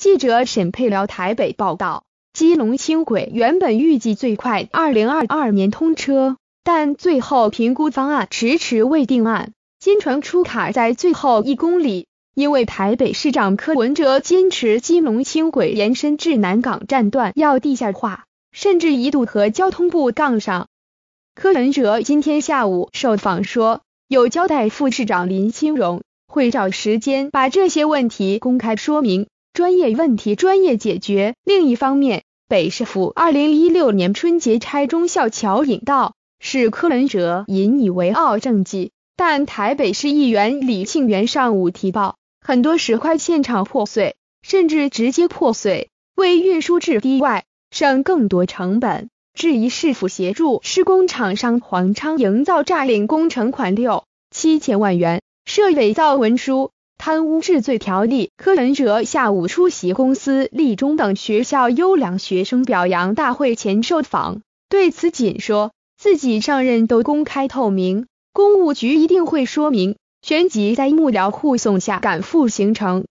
记者沈佩辽台北报道，基隆轻轨原本预计最快二零二二年通车，但最后评估方案迟迟未定案，金船出卡在最后一公里。因为台北市长柯文哲坚持基隆轻轨延伸至南港站段要地下化，甚至一度和交通部杠上。柯文哲今天下午受访说，有交代副市长林清荣会找时间把这些问题公开说明。专业问题专业解决。另一方面，北市府二零一六年春节拆忠孝桥引道，是柯文哲引以为傲政绩。但台北市议员李庆元上午提报，很多石块现场破碎，甚至直接破碎，为运输至低外，省更多成本。质疑市府协助施工厂商黄昌营造诈领工程款六七千万元，设伪造文书。贪污治罪条例，柯文哲下午出席公司立中等学校优良学生表扬大会前受访，对此仅说自己上任都公开透明，公务局一定会说明。旋即在幕僚护送下赶赴行程。